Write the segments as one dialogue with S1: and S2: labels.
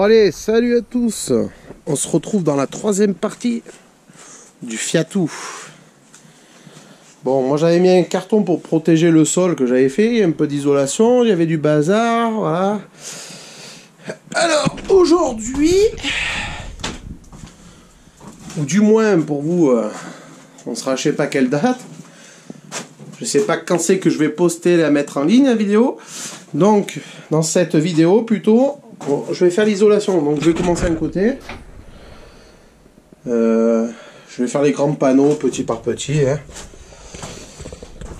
S1: Allez, salut à tous On se retrouve dans la troisième partie du Fiatou. Bon, moi j'avais mis un carton pour protéger le sol que j'avais fait, un peu d'isolation, il y avait du bazar, voilà. Alors, aujourd'hui, ou du moins pour vous, euh, on sera je sais pas quelle date, je sais pas quand c'est que je vais poster la mettre en ligne la vidéo. Donc, dans cette vidéo plutôt, je vais faire l'isolation. Donc, je vais commencer un côté. Euh, je vais faire les grands panneaux petit par petit. Hein.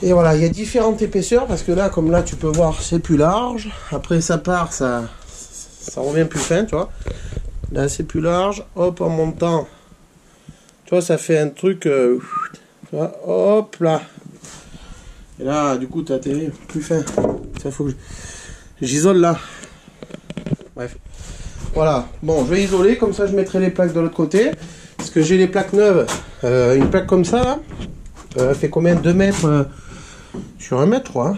S1: Et voilà, il y a différentes épaisseurs parce que là, comme là, tu peux voir, c'est plus large. Après, ça part, ça, ça revient plus fin, tu vois. Là, c'est plus large. Hop, en montant, tu vois, ça fait un truc. Euh, tu vois, hop là. Et là, du coup, tu as tes plus fin. Ça faut que j'isole là. Bref. Voilà. Bon, je vais isoler, comme ça je mettrai les plaques de l'autre côté. Parce que j'ai les plaques neuves. Euh, une plaque comme ça, euh, fait combien? 2 mètres euh, sur 1 mètre, je crois.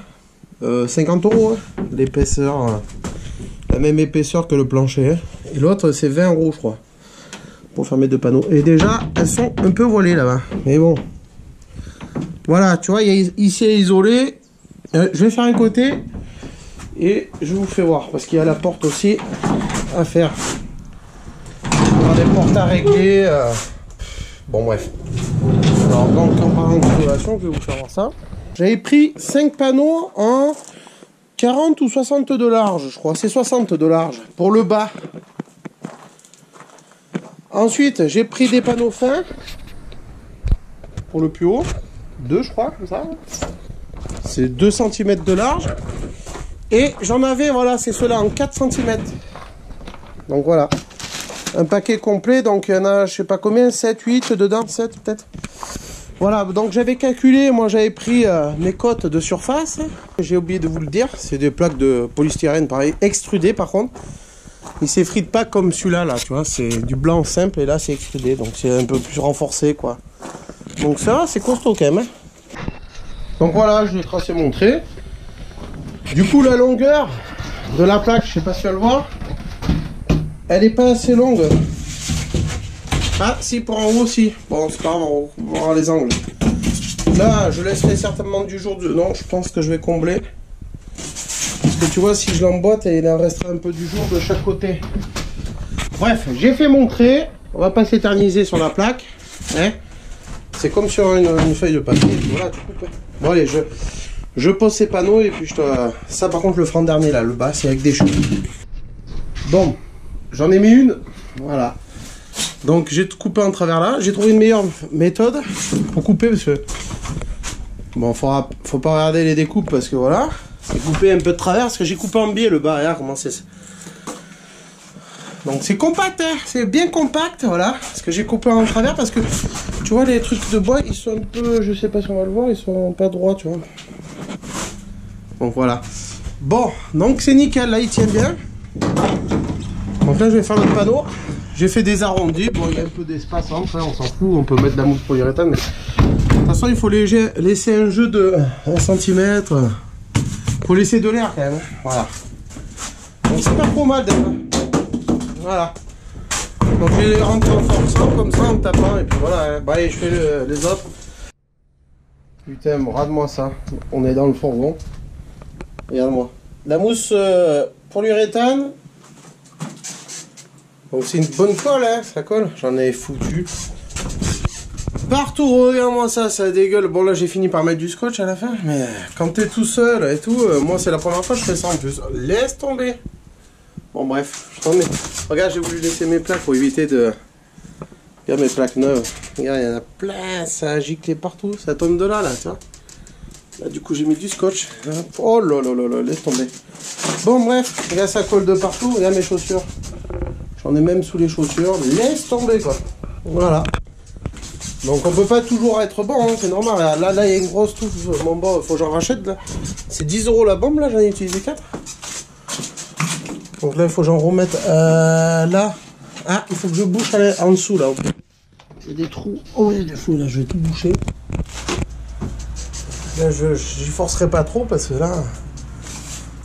S1: 50 euros, hein, l'épaisseur. la même épaisseur que le plancher. Hein. Et l'autre, c'est 20 euros, je crois. Pour faire deux panneaux. Et déjà, elles sont un peu voilées là-bas. Mais bon. Voilà, tu vois, ici, elle est isolée. je vais faire un côté. Et je vous fais voir, parce qu'il y a la porte aussi à faire. Des portes à régler. Euh. Bon, bref. Alors, donc, en parlant d'isolation, je vais vous faire voir ça. J'avais pris 5 panneaux en 40 ou 60 de large, je crois. C'est 60 de large pour le bas. Ensuite, j'ai pris des panneaux fins pour le plus haut. Deux, je crois, comme ça. C'est 2 cm de large. Et j'en avais, voilà, c'est cela en 4 cm. Donc voilà. Un paquet complet, donc il y en a, je sais pas combien, 7, 8 dedans, 7 peut-être. Voilà, donc j'avais calculé, moi j'avais pris euh, mes cotes de surface. J'ai oublié de vous le dire, c'est des plaques de polystyrène, pareil, extrudées par contre. Il s'effrite pas comme celui-là, là, tu vois, c'est du blanc simple et là c'est extrudé, donc c'est un peu plus renforcé, quoi. Donc ça c'est costaud quand même. Hein. Donc voilà, je vais tracer mon trait. Du coup, la longueur de la plaque, je sais pas si elle le voit, elle est pas assez longue. Ah, si, pour en haut aussi. Bon, c'est pas grave, on voir les angles. Là, je laisserai certainement du jour de... Non, je pense que je vais combler. Parce que tu vois, si je l'emboîte, il en restera un peu du jour de chaque côté. Bref, j'ai fait mon trait. On va pas s'éterniser sur la plaque. Hein c'est comme sur une, feuille de papier. Voilà, tu coupes. Bon, allez, je... Je pose ces panneaux et puis je te... Ça par contre le franc dernier là, le bas c'est avec des cheveux. Bon, j'en ai mis une. Voilà. Donc j'ai coupé en travers là. J'ai trouvé une meilleure méthode pour couper parce que... Bon, faudra, faut pas regarder les découpes parce que voilà. C'est coupé un peu de travers parce que j'ai coupé en biais le bas. Regarde comment c'est... Donc c'est compact, hein c'est bien compact, voilà. Parce que j'ai coupé en travers parce que tu vois les trucs de bois, ils sont un peu, je sais pas si on va le voir, ils sont pas droits, tu vois. Donc voilà. Bon, donc c'est nickel, là il tient bien. Donc là je vais faire le panneau. J'ai fait des arrondis, bon il y a un peu d'espace entre, hein, on s'en fout, on peut mettre de la mousse polyuréthane, mais de toute façon il faut laisser un jeu de 1 cm. Faut laisser de l'air quand même, hein. voilà. Donc c'est pas trop mal. Voilà. Donc je vais les rentrer en forçant comme ça en tapant et puis voilà. Hein. Bah allez je fais les autres. Putain, rade-moi ça. On est dans le fourgon. Regarde-moi. La mousse euh, pour l'uréthane. Donc c'est une bonne colle, hein, ça colle. J'en ai foutu. Partout, regarde-moi ça, ça dégueule. Bon là j'ai fini par mettre du scotch à la fin, mais quand t'es tout seul et tout, euh, moi c'est la première fois que je fais ça en plus. Laisse tomber. Bon bref, je t'en mets. Regarde, j'ai voulu laisser mes plaques pour éviter de... Regarde mes plaques neuves. Regarde, il y en a plein, ça a giclé partout. Ça tombe de là, là, tu vois. Du coup, j'ai mis du scotch. Oh là là là là, laisse tomber. Bon, bref, regarde, ça colle de partout. Regarde mes chaussures. J'en ai même sous les chaussures. Laisse tomber, quoi. Voilà. Donc, on peut pas toujours être bon, hein, c'est normal. Là, là, il y a une grosse touffe. Mon bon, faut que j'en rachète, là. C'est 10 euros la bombe, là, j'en ai utilisé 4. Donc là, il faut que j'en remette euh, là. Ah, il faut que je bouche en dessous, là. Il y des trous. Oh, il y a des trous, là, je vais tout boucher. Là, je j'y forcerai pas trop parce que là,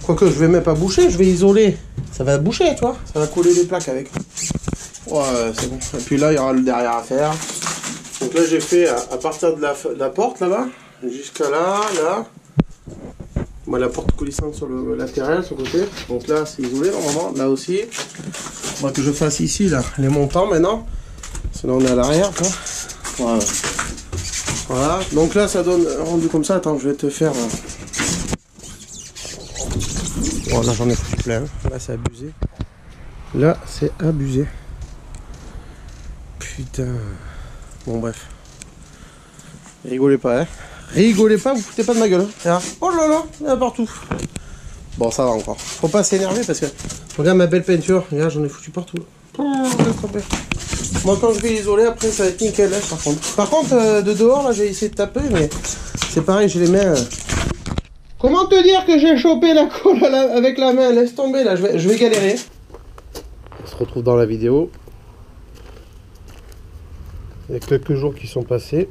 S1: Quoique je vais même pas boucher, je vais isoler. Ça va boucher, tu vois. Ça va coller les plaques avec. Ouais, c'est bon. Et puis là, il y aura le derrière à faire. Donc là, j'ai fait à, partir de la, porte là-bas, jusqu'à là, là. Moi, la porte coulissante sur le latéral, sur le côté. Donc là, c'est isolé normalement. Là aussi. Faudra que je fasse ici, là, les montants maintenant. Parce là, on est à l'arrière, quoi. Voilà. Voilà. Donc là, ça donne rendu comme ça. Attends, je vais te faire. euh, Bon, là, j'en ai foutu plein. Là, c'est abusé. Là, c'est abusé. Putain. Bon, bref. Rigolez pas, hein. Rigolez pas, vous foutez pas de ma gueule. hein. Regarde. Oh là là, il y en a partout. Bon, ça va encore. Faut pas s'énerver parce que. Regarde ma belle peinture. Regarde, j'en ai foutu partout. Oh. Moi, quand je vais isoler, après, ça va être nickel, hein, par contre. Par contre, euh, de dehors, là, j'ai essayé de taper, mais c'est pareil, j'ai les mains. euh, Comment te dire que j'ai chopé la colle avec la main? Laisse tomber, là, je vais, je vais galérer. On se retrouve dans la vidéo. Il y a quelques jours qui sont passés.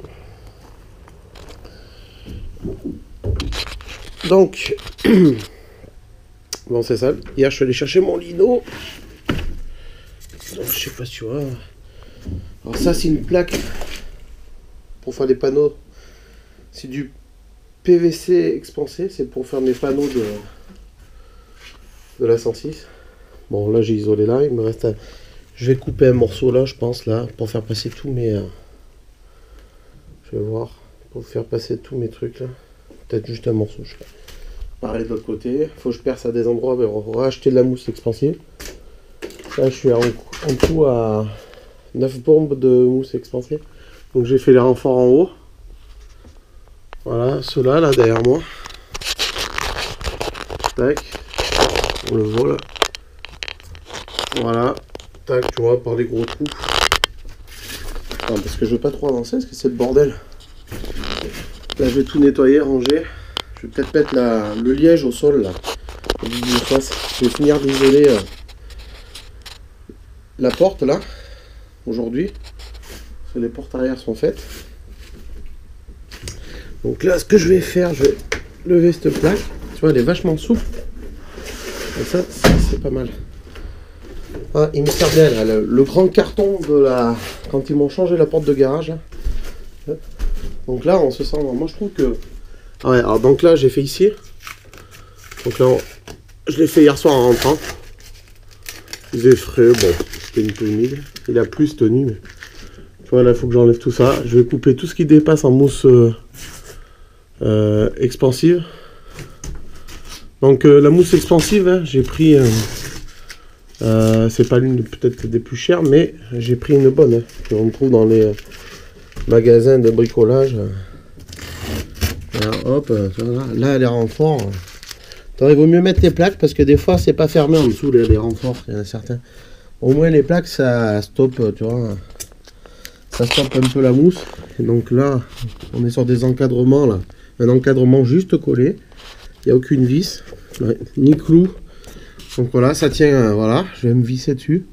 S1: Donc, bon, c'est ça. Hier, je suis allé chercher mon lino. Donc, je sais pas si tu vois. Alors, ça, c'est une plaque pour faire des panneaux. C'est du PVC expansé. C'est pour faire mes panneaux de, de la 106. Bon, là, j'ai isolé là. Il me reste Je vais couper un morceau là, je pense, là, pour faire passer tous mes. euh, Je vais voir. Pour faire passer tous mes trucs là. Peut-être juste un morceau, je sais pas. Pareil de l'autre côté. Faut que je perce à des endroits. Mais on va racheter de la mousse expansive. Là, je suis en, tout à 9 bombes de mousse expansive. Donc, j'ai fait les renforts en haut. Voilà, ceux-là, là, derrière moi. Tac. On le voit là. Voilà. Tac, tu vois, par les gros trous. Parce que je veux pas trop avancer, parce que c'est le bordel. Là, je vais tout nettoyer, ranger. Je vais peut-être mettre la- le liège au sol, là. Je vais finir d'isoler euh, la porte, là, aujourd'hui. Parce les portes arrière sont faites. Donc là, ce que je vais faire, je vais lever cette plaque. Tu vois, elle est vachement souple. Et ça, c'est pas mal. Ah, il me sert bien, le, grand carton de la... Quand ils m'ont changé la porte de garage. Donc là, on se sent... Moi, je trouve que... Ah ouais, alors donc là, j'ai fait ici. Donc là, je l'ai fait hier soir en rentrant. Il faisait frais, bon, c'était un peu humide. Il a plus tenu, mais... Tu vois, là, il faut que j'enlève tout ça. Je vais couper tout ce qui dépasse en mousse euh, euh, expansive. Donc, euh, la mousse expansive, hein, j'ai pris... c'est pas l'une peut-être des plus chères, mais j'ai pris une bonne. hein, qu'on trouve dans les magasins de bricolage. Voilà, hop, voilà. là, elle est renfort. il vaut mieux mettre les plaques parce que des fois, c'est pas fermé en dessous, les, les renforts. Il y en a certains. Au moins, les plaques, ça stoppe, tu vois. Ça stoppe un peu la mousse. Donc là, on est sur des encadrements, là. Un encadrement juste collé. Il n'y a aucune vis, ni clou. Donc voilà, ça tient, euh, voilà, je vais me visser dessus.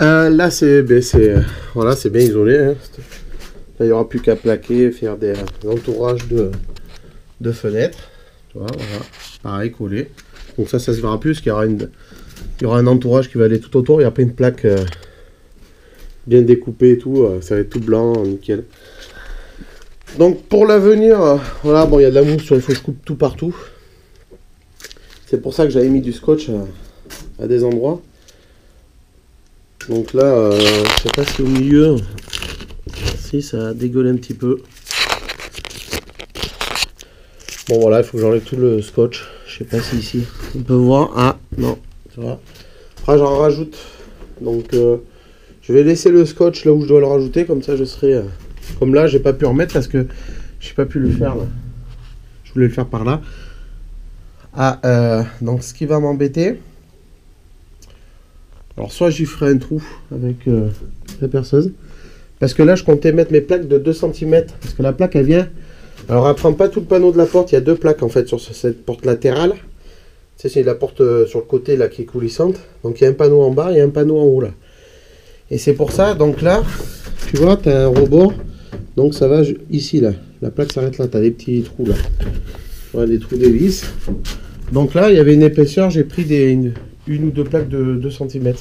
S1: Euh, là, c'est ben, euh, voilà, c'est bien isolé. hein. Là, il n'y aura plus qu'à plaquer, faire des, entourages de, fenêtres. Voilà, pareil, collé. Donc ça, ça se verra plus, qu'il y aura, une, il y aura un entourage qui va aller tout autour. Il n'y a pas une plaque euh, bien découpée et tout. euh, ça va être tout blanc, nickel. Donc pour l'avenir, euh, voilà, bon, il y a de la mousse, il faut que je coupe tout partout. C'est pour ça que j'avais mis du scotch à, des endroits. Donc là, euh, je sais pas si au milieu, si ça a dégueulé un petit peu. Bon voilà, il faut que j'enlève tout le scotch. Je sais pas si ici on peut voir. Ah non, va. Après j'en rajoute. Donc euh, je vais laisser le scotch là où je dois le rajouter, comme ça je serai. euh, comme là, j'ai pas pu en remettre parce que j'ai pas pu le faire là. Je voulais le faire par là. Ah, euh, donc ce qui va m'embêter. Alors, soit j'y ferai un trou avec la perceuse. Parce que là, je comptais mettre mes plaques de 2 cm. Parce que la plaque, elle vient. Alors, elle prend pas tout le panneau de la porte. Il y a deux plaques en fait sur ce- cette porte latérale. C'est la porte euh, sur le côté là qui est coulissante. Donc, il y a un panneau en bas et un panneau en haut là. Et c'est pour ça, donc là, tu vois, tu as un rebord. Donc, ça va ici là. La plaque s'arrête là. Tu as des petits trous là. Voilà, des trous vis. Donc là, il y avait une épaisseur, j'ai pris des, une, ou deux plaques de 2 cm.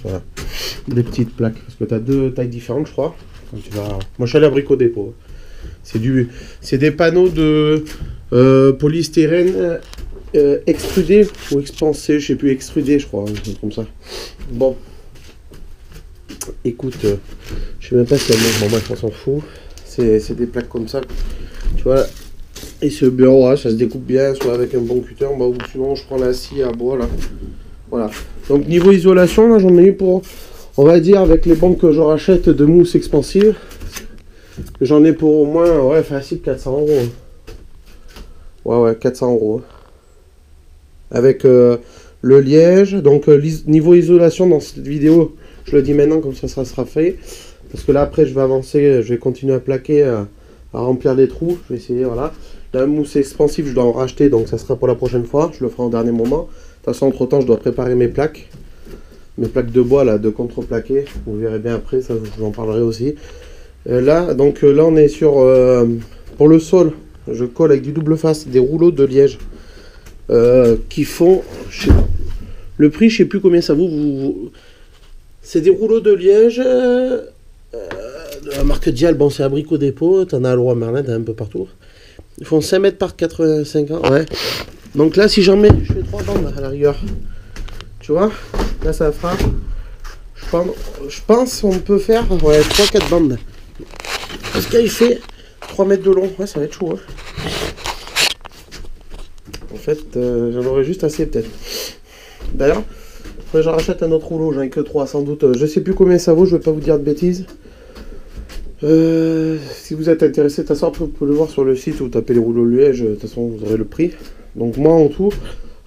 S1: Des petites plaques. Parce que tu as deux tailles différentes, je crois. Moi, je suis allé à Brico Dépôt. C'est du, c'est des panneaux de euh, polystyrène euh, extrudé ou expansé, je sais plus, extrudé, je crois, comme ça. Bon. Écoute, euh, je sais même pas si elle bon, moi, on s'en fout. C'est des plaques comme ça. Tu vois, et ce bureau, ça se découpe bien, soit avec un bon cutter, bah, ou sinon je prends la scie à bois là. Voilà. Donc niveau isolation, là j'en ai eu pour, on va dire, avec les banques que je rachète de mousse expansive, j'en ai pour au moins, ouais, facile 400 euros. Ouais, ouais, 400 euros. Avec euh, le liège, donc euh, niveau isolation dans cette vidéo, je le dis maintenant comme ça, ça sera fait. Parce que là après je vais avancer, je vais continuer à plaquer, à, remplir les trous. Je vais essayer, voilà. La mousse expansive, je dois en racheter, donc ça sera pour la prochaine fois. Je le ferai en dernier moment. De toute façon, entre temps, je dois préparer mes plaques. Mes plaques de bois, là, de contreplaqué. Vous verrez bien après, ça, je vous en parlerai aussi. Euh, là, donc euh, là, on est sur... Euh, pour le sol, je colle avec du double face des rouleaux de liège. Qui font... le prix, je sais plus combien ça vaut. C'est des rouleaux de liège de la marque Dial, bon c'est abricot dépôt, t'en as à Leroy Merlin, t'en as un peu partout. Ils font 5 mètres par 85 ans. Ouais. Donc là, si j'en mets, je fais 3 bandes à la rigueur. Tu vois Là, ça fera. Je pense, je pense on peut faire ouais, 3-4 bandes. Parce qu'il fait 3 mètres de long. Ouais, ça va être chaud. Hein. Fait, euh, j'en aurais juste assez peut-être. D'ailleurs, j'en rachète un autre rouleau. J'en ai que 3 sans doute. Je sais plus combien ça vaut, je vais pas vous dire de bêtises. Euh, si vous êtes intéressé, de toute façon, vous pouvez le voir sur le site où vous tapez les rouleaux liège, de toute façon, vous aurez le prix. Donc, moi, en tout,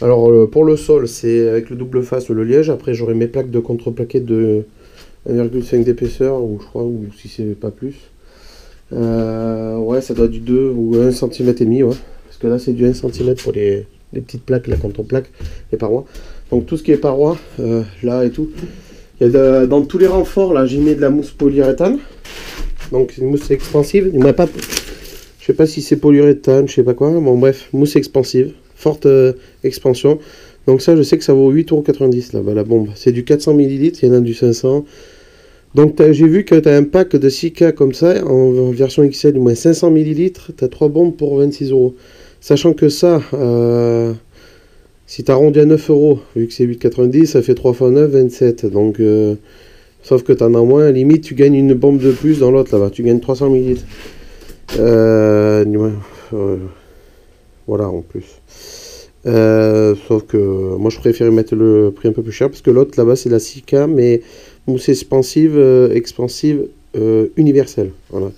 S1: alors euh, pour le sol, c'est avec le double face le liège. Après, j'aurai mes plaques de contreplaqué de 1,5 d'épaisseur, ou je crois, ou si c'est pas plus. Euh, ouais, ça doit être du 2 ou 1 cm et demi, ouais. Que là, c'est du 1 cm pour les, petites plaques, là, quand on plaque les parois. Donc, tout ce qui est parois, là et tout. A dans tous les renforts, là, j'ai mis de la mousse polyuréthane. Donc une mousse expansive. Il pas. Je sais pas si c'est polyuréthane, je sais pas quoi. Bon bref, mousse expansive, forte euh, expansion. Donc ça, je sais que ça vaut 8,90€ là-bas la bombe. C'est du 400 ml, il y en a du 500. Donc j'ai vu que tu as un pack de 6K comme ça, en, version XL, du moins 500 ml, tu as 3 bombes pour 26 euros. Sachant que ça, euh, si tu arrondis à 9 euros, vu que c'est 8,90, ça fait 3 x 9, 27. Donc euh, Sauf que tu en as moins. Limite, tu gagnes une bombe de plus dans l'autre là-bas. Tu gagnes 300 ml. Euh, voilà, en plus. Sauf que moi, je préfère mettre le prix un peu plus cher parce que l'autre là-bas, c'est la 6K, mais mousse expansive, expansive universelle. Voilà.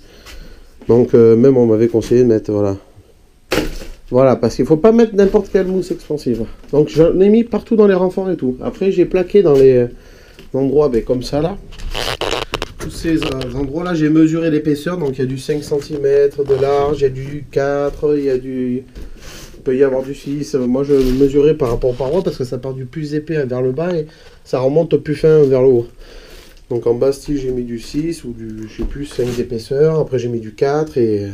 S1: Donc, même on m'avait conseillé de mettre. Voilà. Voilà, parce qu'il faut pas mettre n'importe quelle mousse expansive. Donc, j'en ai mis partout dans les renforts et tout. Après, j'ai plaqué dans les endroits ben, comme ça là. Tous ces euh, endroits là, j'ai mesuré l'épaisseur. Donc il y a du 5 cm de large, il y a du 4, il y a du. Il peut y avoir du 6. Moi je mesurais par rapport aux parois parce que ça part du plus épais vers le bas et ça remonte au plus fin vers le haut. Donc en Bastille j'ai mis du 6 ou du je sais plus 5 d'épaisseur. Après j'ai mis du 4 et.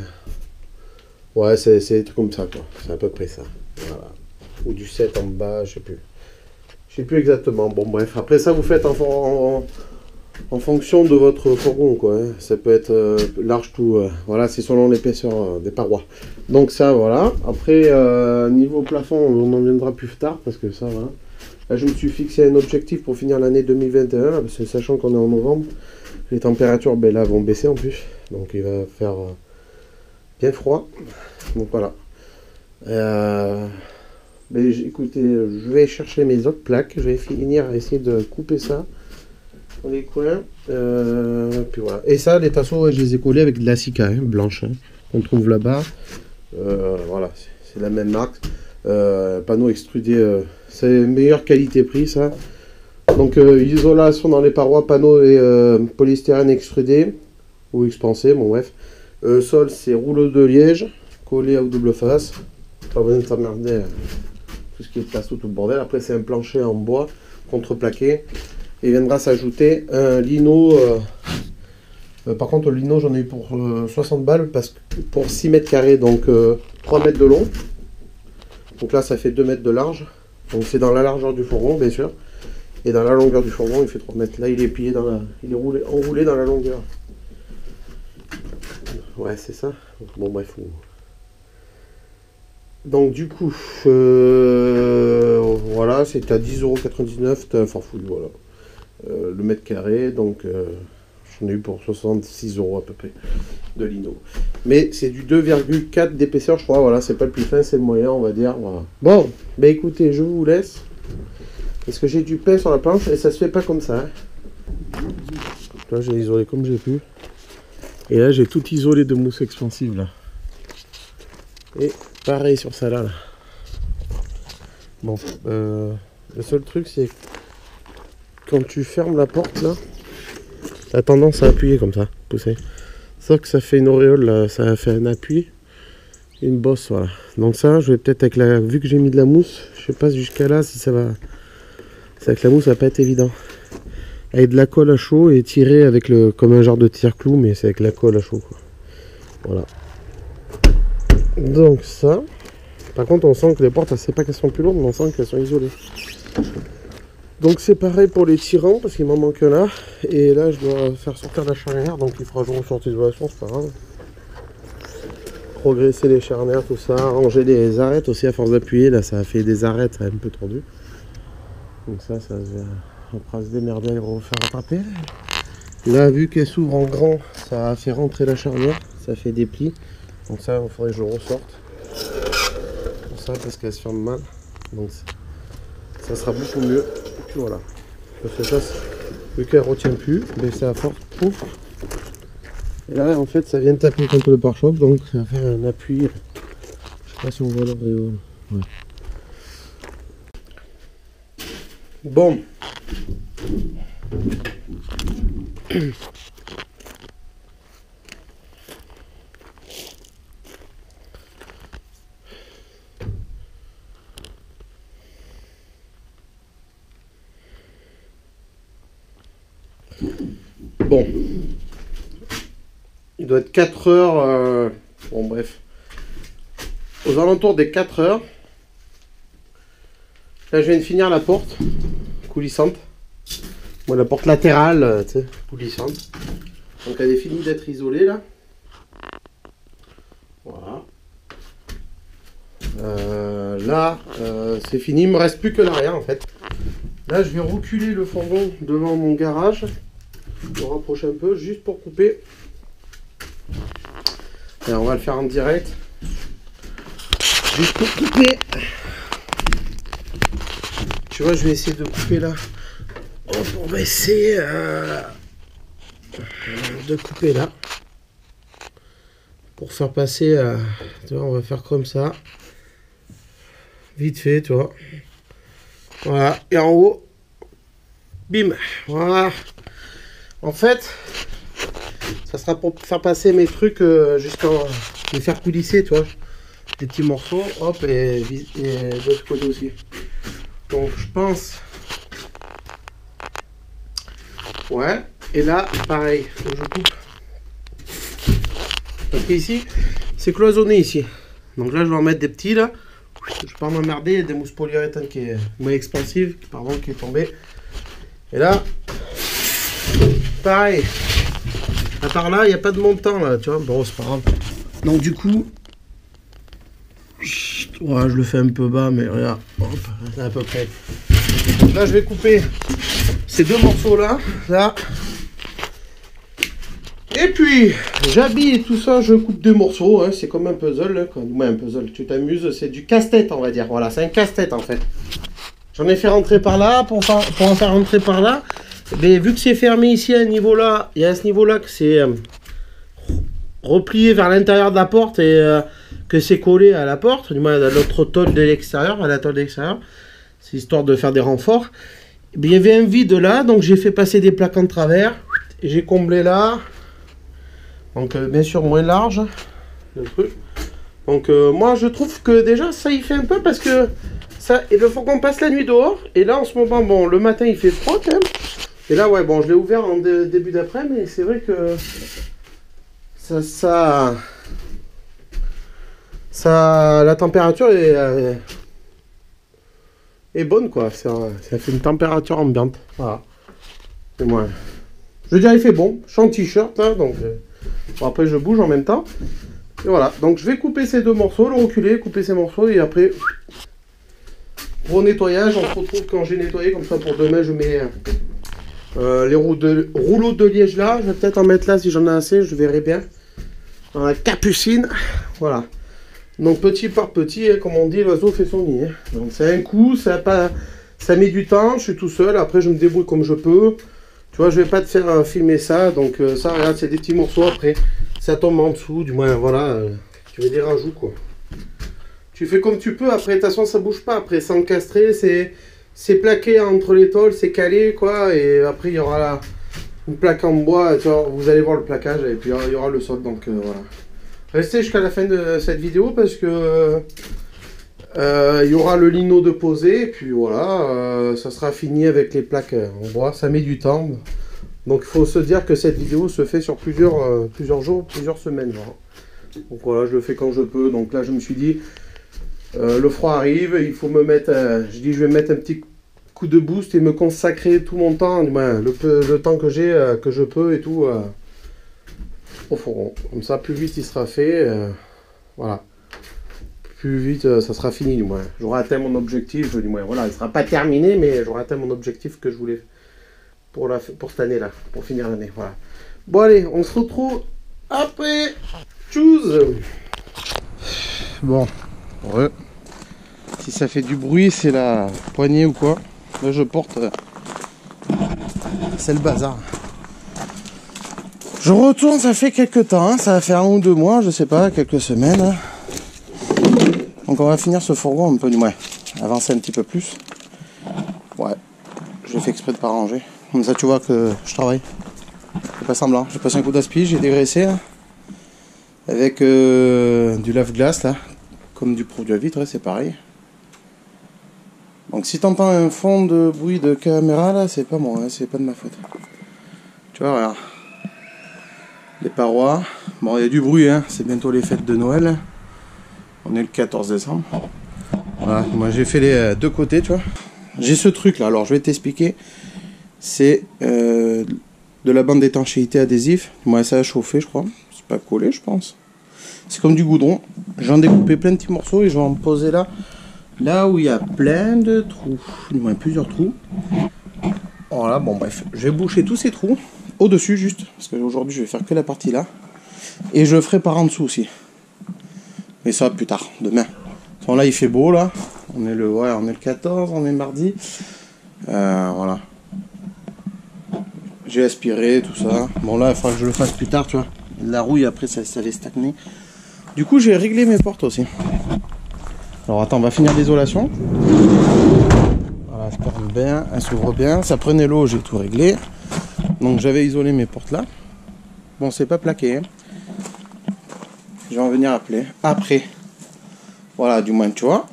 S1: Ouais c'est des trucs comme ça quoi. C'est à peu près ça. Voilà. Ou du 7 en bas, je sais plus. Je sais plus exactement. Bon, bref. Après ça, vous faites en, en, fonction de votre fourgon, quoi. Hein. Ça peut être euh, large tout. Euh, voilà, c'est selon l'épaisseur euh, des parois. Donc ça, voilà. Après, niveau plafond, on en viendra plus tard parce que ça, voilà. Là, je me suis fixé un objectif pour finir l'année 2021, parce que sachant qu'on est en novembre, les températures, ben, là, vont baisser en plus. Donc il va faire bien froid. Donc voilà. Mais écoutez, je vais chercher mes autres plaques. Je vais finir à essayer de couper ça dans les coins. Euh, puis voilà. Et ça, les tasseaux, je les ai collés avec de la sika hein, blanche hein, qu'on trouve là-bas. Euh, voilà, c'est la même marque. Euh, panneau extrudé, c'est meilleure qualité-prix ça. Donc isolation dans les parois, panneau et polystyrène extrudé ou expansé, bon bref. sol, c'est rouleau de liège collé à double face. Pas besoin de s'emmerder tout ce qui est tasseau, tout le bordel. Après, c'est un plancher en bois contreplaqué. Et viendra s'ajouter un lino. Euh, euh, par contre, le lino, j'en ai eu pour 60 euh, balles parce que pour 6 mètres carrés, donc 3 mètres de long. Donc là, ça fait 2 mètres de large. Donc c'est dans la largeur du fourgon, bien sûr. Et dans la longueur du fourgon, il fait 3 mètres. Là, il est plié dans la. Il est roulé, enroulé dans la longueur. Ouais, c'est ça. Bon, bref. Donc, du coup, euh, voilà, c'est à 10,99€, t'as un forfait, voilà. Euh, le mètre carré, donc euh, j'en ai eu pour 66 euros à peu près de lino. Mais c'est du 2,4 d'épaisseur, je crois, voilà, c'est pas le plus fin, c'est le moyen, on va dire. Bon, bah écoutez, je vous laisse. Parce que j'ai du pain sur la planche et ça se fait pas comme ça. Hein. Là, j'ai isolé comme j'ai pu. Et là, j'ai tout isolé de mousse expansive là. Et pareil sur ça là. Bon, euh, le seul truc c'est quand tu fermes la porte là, t'as tendance à appuyer comme ça, pousser. Sauf que ça fait une auréole là, ça fait un appui, une bosse, voilà. Donc ça, je vais peut-être avec la, vu que j'ai mis de la mousse, je sais pas jusqu'à là si ça va, c'est avec la mousse ça va pas être évident. Avec de la colle à chaud et tirer avec le, comme un genre de tire-clou, mais c'est avec la colle à chaud. Quoi. Voilà. Donc ça. Par contre, on sent que les portes, c'est pas qu'elles sont plus lourdes, mais on sent qu'elles sont isolées. Donc c'est pareil pour les tirants, parce qu'il m'en manque là. Et là, je dois faire sortir la charnière, donc il faudra que je ressorte l'isolation, c'est pas grave. Progresser les charnières, tout ça, ranger les arêtes aussi à force d'appuyer. Là, ça a fait des arêtes un peu tendues. Donc ça, ça on pourra se démerder et refaire attraper. Là, vu qu'elle s'ouvre en grand, ça a fait rentrer la charnière, ça fait des plis. Donc ça, il faudrait que je ressorte. Pour ça, parce qu'elle se ferme mal. Donc ça sera beaucoup mieux. Et puis voilà. Parce que ça, vu qu'elle retient plus, mais c'est à force. Pouf. Et là, en fait, ça vient taper contre le pare-choc, donc ça fait un appui. Je sais pas si on voit le Ouais. Bon. Bon. Il doit être 4 heures. Euh, bon, bref. Aux alentours des 4 heures. Là, je viens de finir la porte coulissante. Moi, la porte latérale, euh, tu coulissante. Donc, elle est finie d'être isolée là. Voilà. Euh, là, c'est fini. Il me reste plus que l'arrière en fait. Là, je vais reculer le fourgon devant mon garage. Je rapprocher un peu juste pour couper. On va le faire en direct. Juste pour couper. Tu vois, je vais essayer de couper là. on va essayer euh, de couper là. Pour faire passer, euh, tu vois, on va faire comme ça. Vite fait, tu vois. Voilà, et en haut, bim, voilà. En fait, ça sera pour faire passer mes trucs euh, jusqu'à les faire coulisser, tu vois. Des petits morceaux, hop, et, et de l'autre aussi. Donc je pense. Ouais. Et là, pareil, je coupe. Parce qu'ici, c'est cloisonné ici. Donc là, je vais en mettre des petits là. Je vais pas m'emmerder. Il y a des mousses polyuréthane qui est moins expansive, pardon, qui est tombée. Et là, pareil. À part là, il n'y a pas de montant là, tu vois. Bon, c'est pas grave. Donc du coup, Ouais, je le fais un peu bas, mais regarde, c'est à peu près. Là, je vais couper ces deux morceaux-là, là. Et puis, j'habille tout ça, je coupe deux morceaux, hein. c'est comme un puzzle, quand ouais, un puzzle, tu t'amuses, c'est du casse-tête, on va dire, voilà, c'est un casse-tête en fait. J'en ai fait rentrer par là, pour en faire rentrer par là, mais vu que c'est fermé ici à un niveau là, et à ce niveau là que c'est euh, replié vers l'intérieur de la porte, et... Euh, que c'est collé à la porte, du moins à l'autre tôle de l'extérieur, à la tôle de l'extérieur. C'est histoire de faire des renforts. il y avait un vide là, donc j'ai fait passer des plaques en travers. J'ai comblé là. Donc euh, bien sûr moins large. Le truc. Donc moi je trouve que déjà ça y fait un peu parce que ça. Il faut qu'on passe la nuit dehors. Et là en ce moment, bon, le matin il fait froid quand même. Et là ouais bon je l'ai ouvert en début d'après, mais c'est vrai que ça. ça ça, la température est, euh, est bonne, quoi. Ça, fait une température ambiante. Voilà. Et moi, je veux dire, il fait bon. Je suis en t-shirt, là, donc... Euh, bon, après, je bouge en même temps. Et voilà. Donc, je vais couper ces deux morceaux, le reculer, couper ces morceaux, et après... Gros nettoyage, on se retrouve quand j'ai nettoyé, comme ça, pour demain, je mets... les rouleaux de, liège là, je vais peut-être en mettre là si j'en ai assez, je verrai bien. Dans la capucine, voilà. Donc petit par petit, hein, comme on dit, l'oiseau fait son nid. Hein. Donc c'est un coup, ça, pas, ça met du temps, je suis tout seul, après je me débrouille comme je peux. Tu vois, je vais pas te faire euh, filmer ça, donc euh, ça, regarde, c'est des petits morceaux après. Ça tombe en dessous, du moins, voilà, euh, tu veux des rajouts, quoi. Tu fais comme tu peux, après, de toute façon, ça bouge pas. Après, sans castrer, c'est c'est plaqué entre les tôles, c'est calé, quoi, et après, il y aura la, une plaque en bois, tu vois, vous allez voir le plaquage, et puis il y aura le sol, donc voilà. Restez jusqu'à la fin de cette vidéo parce que euh, il y aura le lino de poser et puis voilà, euh, ça sera fini avec les plaques en bois. Ça met du temps. Donc il faut se dire que cette vidéo se fait sur plusieurs, euh, plusieurs jours, plusieurs semaines. Donc voilà, je le fais quand je peux. Donc là je me suis dit, le froid arrive, il faut me mettre, je dis je vais mettre un petit coup de boost et me consacrer tout mon temps, le, le temps que j'ai, que je peux et tout au fourgon. Comme ça, plus vite il sera fait. Euh, voilà. Plus vite euh, ça sera fini du moins. J'aurai atteint mon objectif, du moins. Voilà, il sera pas terminé, mais j'aurai atteint mon objectif que je voulais pour, pour cette année-là, pour finir l'année. Voilà. Bon allez, on se retrouve après. Choose. Bon, Si ça fait du bruit, c'est la poignée ou quoi. Là, je porte. Euh, c'est le bazar. Je retourne, ça fait quelques temps, hein. ça va faire un ou deux mois, je sais pas, quelques semaines. Hein. Donc on va finir ce fourgon un peu avancer un petit peu plus. Ouais, j'ai fait exprès de pas ranger. Comme ça tu vois que je travaille. C'est pas semblant. J'ai passé un coup d'aspi, j'ai dégraissé hein. avec euh, du lave-glace là, comme du produit à vitre, c'est pareil. Donc si t'entends un fond de bruit de caméra là, c'est pas moi, c'est pas de ma faute. Tu vois, regarde les parois. Bon, il y a du bruit, hein. c'est bientôt les fêtes de Noël. On est le 14 décembre. Voilà, moi j'ai fait les euh, deux côtés, tu vois. J'ai ce truc là, alors je vais t'expliquer. C'est euh, de la bande d'étanchéité adhésif. Moi ça a chauffé, je crois. C'est pas collé, je pense. C'est comme du goudron. J'en découpé plein de petits morceaux et je vais en poser là. Là où il y a plein de trous. Du moins plusieurs trous. Voilà, bon bref. Je vais boucher tous ces trous au-dessus juste, parce qu'aujourd'hui je vais faire que la partie là. Et je ferai par en dessous aussi. Mais ça plus tard, demain. Bon, là il fait beau là. On est le, ouais, on est le 14, on est mardi. Euh, voilà. J'ai aspiré, tout ça. Bon là il faudra que je le fasse plus tard, tu vois. La rouille après ça, ça va stagner. Du coup j'ai réglé mes portes aussi. Alors attends, on va finir l'isolation. Voilà, elle se bien, elle s'ouvre bien. Ça prenait l'eau, j'ai tout réglé. Donc j'avais isolé mes portes là. Bon, c'est pas plaqué. Hein. Je vais en venir appeler. Après. Voilà, du moins, tu vois.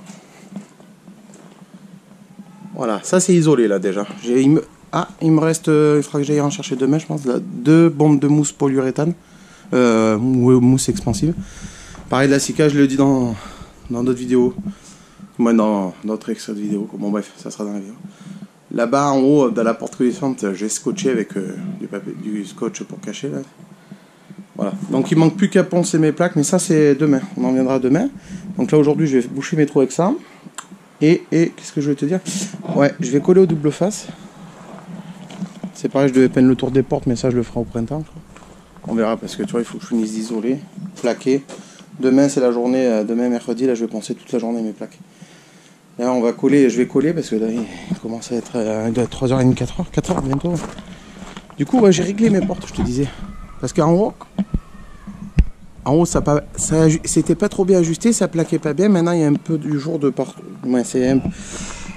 S1: Voilà, ça c'est isolé là déjà. Ah, il me reste. Euh, il faudra que j'aille en chercher demain, je pense. deux bombes de mousse polyuréthane. Euh, mousse expansive. Pareil, la Sika, je le dis dans d'autres vidéos. Moi, dans d'autres extraits de vidéos. Bon, bref, ça sera dans la vidéo. Là-bas, en haut, dans la porte coulissante, j'ai scotché avec euh, du, papier, du scotch pour cacher. Là. Voilà. Donc il manque plus qu'à poncer mes plaques, mais ça c'est demain. On en viendra demain. Donc là aujourd'hui, je vais boucher mes trous avec ça. Et, et qu'est-ce que je vais te dire? Ouais, je vais coller au double face. C'est pareil, je devais peindre le tour des portes, mais ça je le ferai au printemps. On verra parce que tu vois, il faut que je finisse d'isoler, plaquer. Demain c'est la journée, euh, demain mercredi, là je vais poncer toute la journée mes plaques. Là, on va coller, je vais coller parce que là, il commence à être, 3h30, 4h, 4h bientôt. Du coup, j'ai réglé mes portes, je te disais. Parce qu'en haut, en haut, ça, ça c'était pas trop bien ajusté, ça plaquait pas bien. Maintenant, il y a un peu du jour de c'est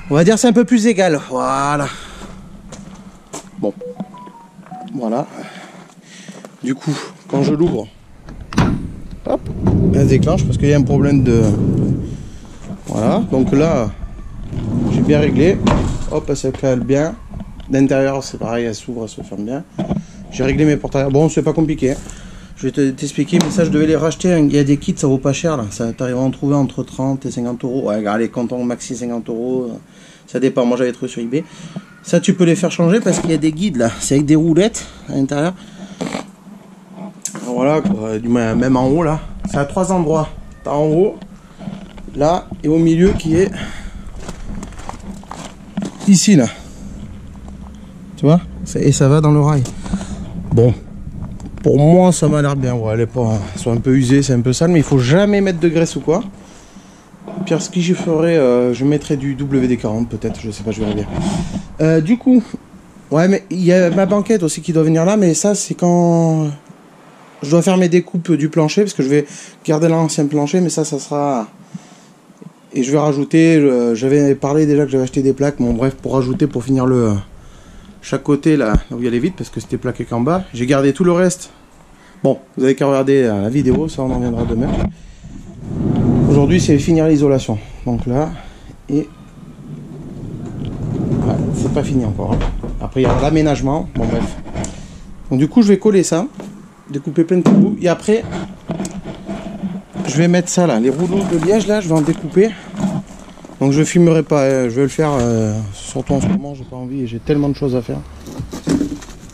S1: on va dire c'est un peu plus égal. Voilà. Bon. Voilà. Du coup, quand je l'ouvre, hop, elle déclenche parce qu'il y a un problème de, voilà, donc là, j'ai bien réglé. Hop, elle se cale bien. D'intérieur, c'est pareil, elle s'ouvre, elle se ferme bien. J'ai réglé mes portes Bon, c'est pas compliqué. Hein. Je vais te- t'expliquer, mais ça, je devais les racheter. Il y a des kits, ça vaut pas cher là. Ça, à en trouver entre 30 et 50 euros. Ouais, les cantons maxi 50 euros. euh, Ça dépend. Moi, j'avais trouvé sur eBay. Ça, tu peux les faire changer parce qu'il y a des guides là. C'est avec des roulettes à l'intérieur. Voilà. Du moins, même en haut là. C'est à trois endroits. T'as en haut, là, et au milieu qui est ici là. Tu vois? Et ça va dans le rail. Bon, pour moi, ça m'a l'air bien. Ouais, pas, elles sont un peu usées, c'est un peu sale, mais il faut jamais mettre de graisse ou quoi. Pierre, ce que j'y ferais, euh, je mettrais du WD-40 peut-être, je sais pas, je verrai bien. Euh, du coup, ouais, mais il y a ma banquette aussi qui doit venir là, mais ça, c'est quand je dois faire mes découpes du plancher, parce que je vais garder l'ancien plancher, mais ça, ça sera. Et je vais rajouter, euh, j'avais parlé déjà que j'avais acheté des plaques, bon bref, pour rajouter, pour finir le, chaque côté là, là où il y a les vitres parce que c'était plaqué qu'en bas. J'ai gardé tout le reste. Bon, vous avez qu'à regarder euh, la vidéo, ça on en viendra demain. Aujourd'hui c'est finir l'isolation. Donc là, et c'est pas fini encore. hein. Après il y a l'aménagement, bon bref. Donc du coup je vais coller ça, découper plein de petits bouts, et après je vais mettre ça là, les rouleaux de liège là, je vais en découper. Donc je filmerai pas, euh, je vais le faire euh, surtout en ce moment, j'ai pas envie et j'ai tellement de choses à faire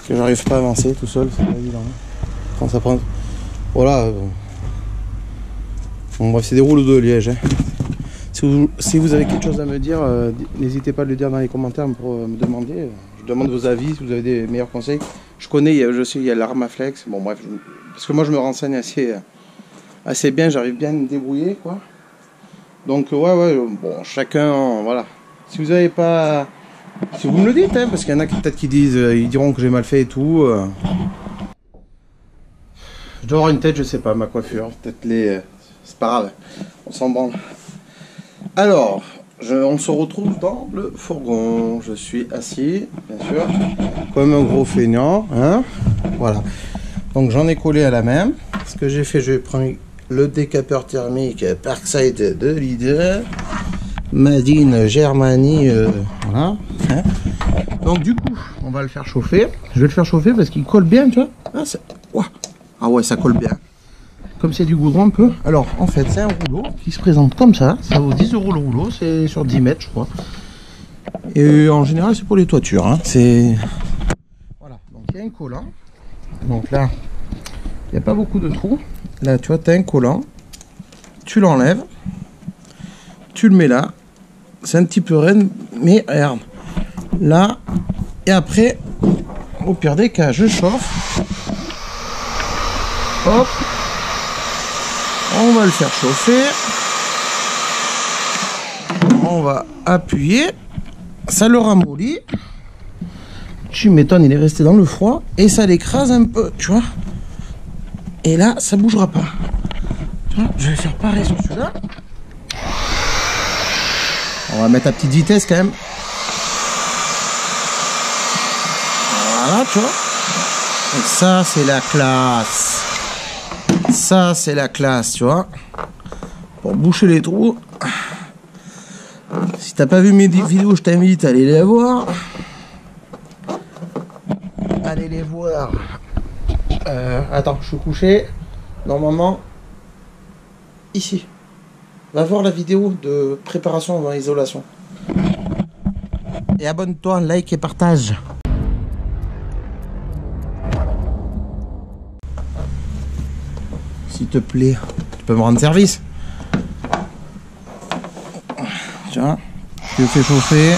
S1: que j'arrive pas à avancer tout seul, c'est pas évident. hein. Quand ça prend. Voilà. euh. Bon bref, c'est des rouleaux de liège. hein. Si, vous, si vous avez quelque chose à me dire, euh, n'hésitez pas à le dire dans les commentaires pour me demander. Je demande vos avis, si vous avez des meilleurs conseils. Je connais, je sais, il y a l'Armaflex. Bon bref, parce que moi je me renseigne assez, assez bien, j'arrive bien à me débrouiller quoi. Donc ouais ouais bon chacun voilà. Si vous n'avez pas si vous me le dites hein, parce qu'il y en a peut-être qui disent euh, ils diront que j'ai mal fait et tout. euh. Je dois avoir une tête, je sais pas, ma coiffure, peut-être les. euh, C'est pas grave, on s'en branle. Alors, on se retrouve dans le fourgon. Je suis assis, bien sûr, comme un gros feignant, hein. Voilà. Donc j'en ai collé à la même. Ce que j'ai fait, je prends le décapeur thermique Parkside de Leader. Madine Germanie, euh, voilà. hein. Donc du coup, on va le faire chauffer. Je vais le faire chauffer parce qu'il colle bien, tu vois. Ah, ah ouais, ça colle bien. Comme c'est du goudron un peu. Alors en fait, c'est un rouleau qui se présente comme ça. Ça vaut 10 euros le rouleau, c'est sur 10 mètres, je crois. Et en général, c'est pour les toitures. hein. C'est voilà. Donc il y a un collant. Donc là, il n'y a pas beaucoup de trous. Là, tu vois, tu as un collant. Tu l'enlèves. Tu le mets là. C'est un petit peu raide, mais regarde. Là. Et après, au pire des cas, je chauffe. Hop. Le faire chauffer. On va appuyer. Ça le ramollit. Tu m'étonnes, il est resté dans le froid. Et ça l'écrase un peu, tu vois. Et là, ça bougera pas. Je vais faire pareil sur celui-là. On va mettre à petite vitesse quand même. Voilà, tu vois. Ça, c'est la classe. Ça, c'est la classe, tu vois. Pour boucher les trous. Si t'as pas vu mes vidéos, je t'invite à aller les voir. Allez les voir. Euh, attends, je suis couché. Normalement, ici. Va voir la vidéo de préparation avant isolation. Et abonne-toi, like et partage. Te plaît, tu peux me rendre service. Tiens, je fais chauffer.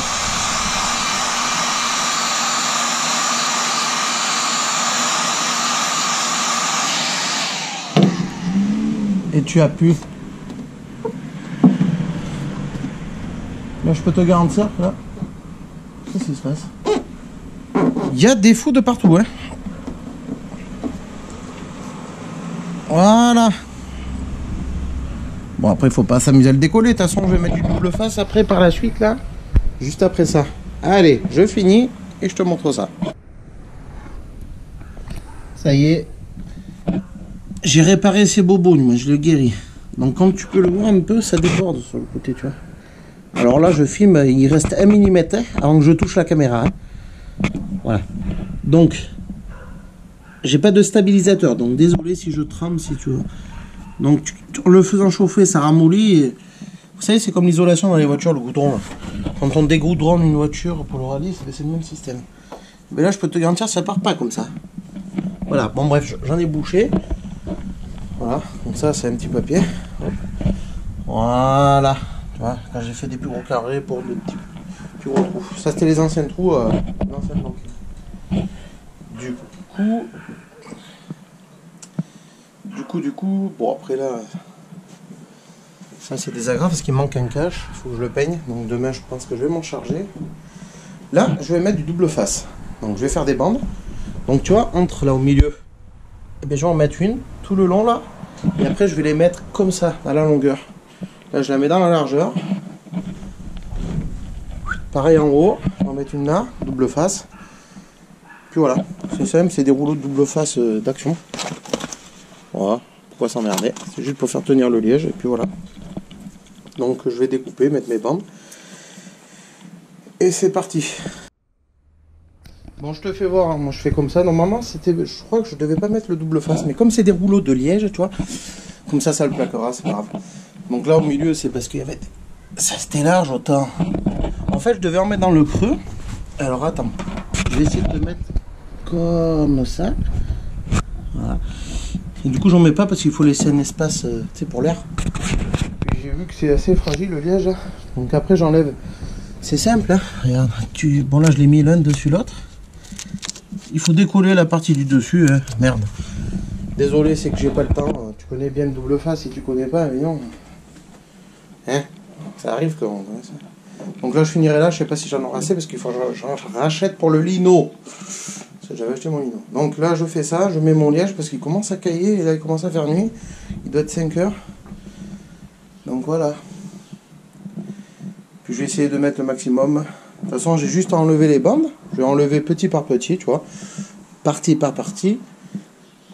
S1: Et tu appuies. Là, je peux te garantir là, qu'est-ce qui se passe? Il y a des fous de partout, hein. Voilà. Bon, après, il faut pas s'amuser à le décoller. De toute façon, je vais mettre du double face après, par la suite, là. Juste après ça. Allez, je finis et je te montre ça. Ça y est. J'ai réparé ces bobos, moi, je le guéris. Donc, comme tu peux le voir un peu, ça déborde sur le côté, tu vois. Alors là, je filme, il reste 1 mm avant que je touche la caméra. hein. Voilà. Donc, j'ai pas de stabilisateur, donc désolé si je tremble, si tu veux. Donc, le faisant chauffer, ça ramollit. Et... Vous savez, c'est comme l'isolation dans les voitures, le goudron. Quand on dégoudronne une voiture pour le rallye, c'est le même système. Mais là, je peux te garantir, ça part pas comme ça. Voilà, bon bref, j'en ai bouché. Voilà, donc ça, c'est un petit papier. Voilà. Tu vois, j'ai fait des plus gros carrés pour de petits plus gros trous. Ça, c'était les anciens trous. Euh, du coup... Du coup, du coup... Bon, après là... Ça c'est désagréable parce qu'il manque un cache, il faut que je le peigne. Donc demain je pense que je vais m'en charger. Là, je vais mettre du double face. Donc je vais faire des bandes. Donc tu vois, entre là au milieu, eh bien, je vais en mettre une tout le long là. Et après je vais les mettre comme ça, à la longueur. Là je la mets dans la largeur. Pareil en haut, vais en mettre une là, double face. Puis voilà, c'est simple, c'est des rouleaux de double face euh, d'action. Voilà, pourquoi s'emmerder? C'est juste pour faire tenir le liège et puis voilà. Donc je vais découper, mettre mes bandes. Et c'est parti. Bon, je te fais voir, hein. moi je fais comme ça. Normalement, c'était, je crois que je devais pas mettre le double face, mais comme c'est des rouleaux de liège, tu vois, comme ça, ça le plaquera, c'est pas grave. Donc là, au milieu, c'est parce qu'il y avait, ça c'était large autant. En fait, je devais en mettre dans le creux. Alors attends, je vais essayer de te mettre comme ça. Voilà. Et du coup, j'en mets pas parce qu'il faut laisser un espace, euh, pour l'air vu que c'est assez fragile le liège. Donc après j'enlève. C'est simple, hein. Regarde, tu... Bon là je l'ai mis l'un dessus l'autre. Il faut décoller la partie du dessus, hein. Merde. Désolé, c'est que j'ai pas le temps. Tu connais bien le double face, si tu connais pas, mais non. Hein? Ça arrive quand Donc là je finirai là, je sais pas si j'en aurai assez parce qu'il faut que je rachète pour le lino. J'avais acheté mon lino. Donc là je fais ça, je mets mon liège parce qu'il commence à cailler et là il commence à faire nuit. Il doit être 5 heures. Donc voilà. Puis je vais essayer de mettre le maximum. De toute façon, j'ai juste à enlever les bandes. Je vais enlever petit par petit, tu vois. Partie par partie.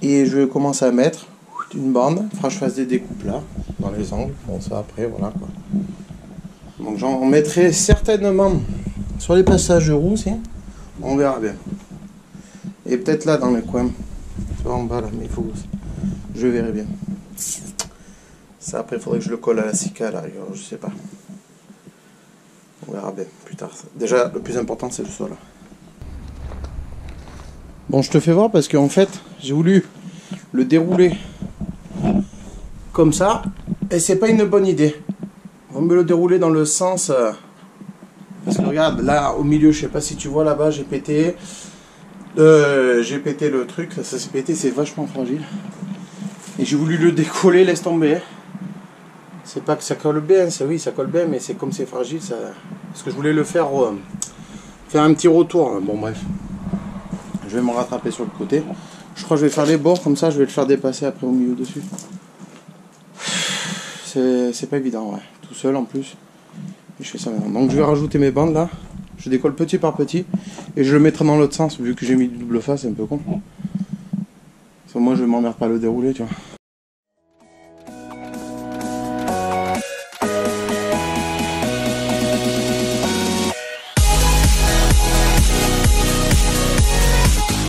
S1: Et je commence à mettre une bande. Enfin, je fasse des découpes là, dans les angles. Bon, ça après, voilà quoi. Donc j'en mettrai certainement sur les passages de roue aussi. On verra bien. Et peut-être là dans les coins. En bas là, mais il faut. Je verrai bien. Ça, après, il faudrait que je le colle à la cica à l'arrière, je sais pas. On verra bien plus tard. Déjà, le plus important, c'est le sol. Bon, je te fais voir parce qu'en fait, j'ai voulu le dérouler comme ça, et c'est pas une bonne idée. On me le dérouler dans le sens... Euh, parce que regarde, là, au milieu, je sais pas si tu vois là-bas, j'ai pété... Euh, j'ai pété le truc, ça, s'est pété, c'est vachement fragile. Et j'ai voulu le décoller, laisse tomber. C'est pas que ça colle bien, ça oui, ça colle bien, mais c'est comme c'est fragile, ça. Parce que je voulais le faire, euh, faire un petit retour. Hein. Bon bref, je vais me rattraper sur le côté. Je crois que je vais faire les bords comme ça, je vais le faire dépasser après au milieu dessus. C'est pas évident, ouais. Tout seul en plus. je fais ça maintenant. Donc je vais rajouter mes bandes là. Je décolle petit par petit et je le mettrai dans l'autre sens vu que j'ai mis du double face, c'est un peu con. moi je m'emmerde pas le dérouler, tu vois.